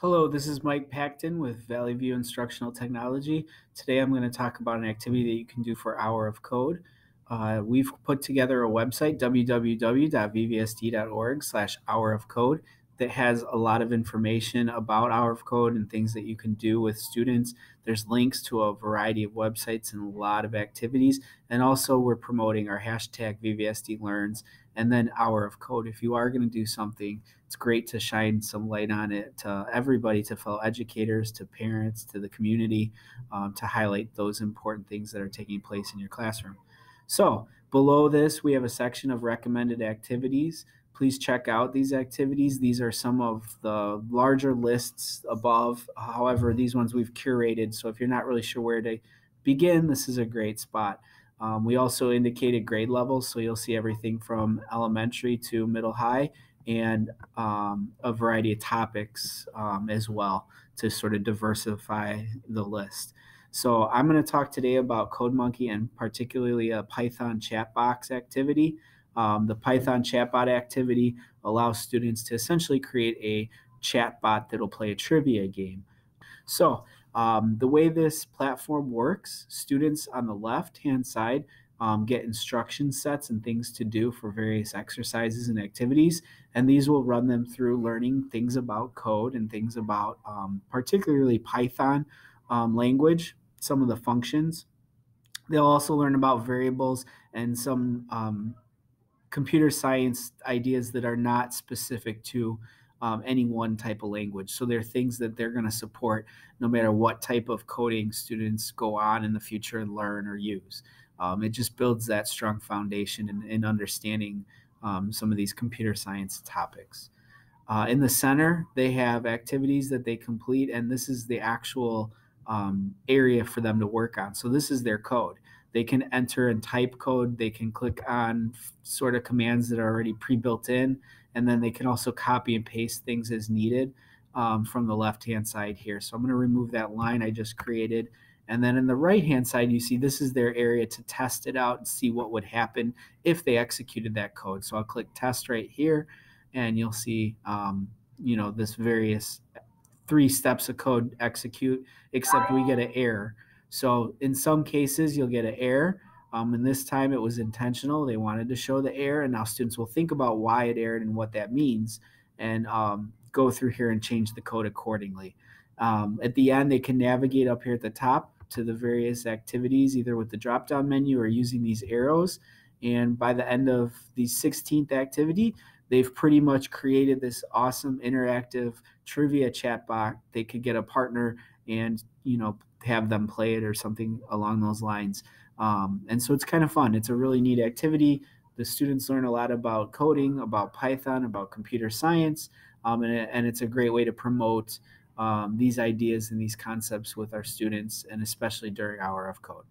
Hello, this is Mike Pacton with Valley View Instructional Technology. Today I'm going to talk about an activity that you can do for Hour of Code. Uh, we've put together a website, www.vvsd.org slash hour of code, that has a lot of information about Hour of Code and things that you can do with students. There's links to a variety of websites and a lot of activities. And also, we're promoting our hashtag VVSD Learns and then Hour of Code. If you are going to do something, it's great to shine some light on it to everybody, to fellow educators, to parents, to the community, um, to highlight those important things that are taking place in your classroom. So, below this, we have a section of recommended activities. Please check out these activities. These are some of the larger lists above. However, these ones we've curated. So, if you're not really sure where to begin, this is a great spot. Um, we also indicated grade levels, so you'll see everything from elementary to middle high and um, a variety of topics um, as well to sort of diversify the list. So I'm going to talk today about CodeMonkey and particularly a Python chatbot activity. Um, the Python chatbot activity allows students to essentially create a chatbot that'll play a trivia game. So um, the way this platform works, students on the left-hand side um, get instruction sets and things to do for various exercises and activities. And these will run them through learning things about code and things about um, particularly Python um, language some of the functions. They'll also learn about variables and some um, computer science ideas that are not specific to um, any one type of language. So they're things that they're going to support no matter what type of coding students go on in the future and learn or use. Um, it just builds that strong foundation in, in understanding um, some of these computer science topics. Uh, in the center, they have activities that they complete, and this is the actual um, area for them to work on. So this is their code. They can enter and type code. They can click on sort of commands that are already pre-built in, and then they can also copy and paste things as needed um, from the left-hand side here. So I'm going to remove that line I just created. And then in the right-hand side, you see this is their area to test it out and see what would happen if they executed that code. So I'll click test right here, and you'll see, um, you know, this various three steps of code execute, except we get an error. So in some cases, you'll get an error. Um, and this time it was intentional. They wanted to show the error, and now students will think about why it erred and what that means, and um, go through here and change the code accordingly. Um, at the end, they can navigate up here at the top to the various activities, either with the drop-down menu or using these arrows. And by the end of the 16th activity, they've pretty much created this awesome interactive trivia chatbot. They could get a partner and you know have them play it or something along those lines. Um, and so it's kind of fun. It's a really neat activity. The students learn a lot about coding, about Python, about computer science, um, and, and, it's a great way to promote um, these ideas and these concepts with our students, and especially during Hour of Code.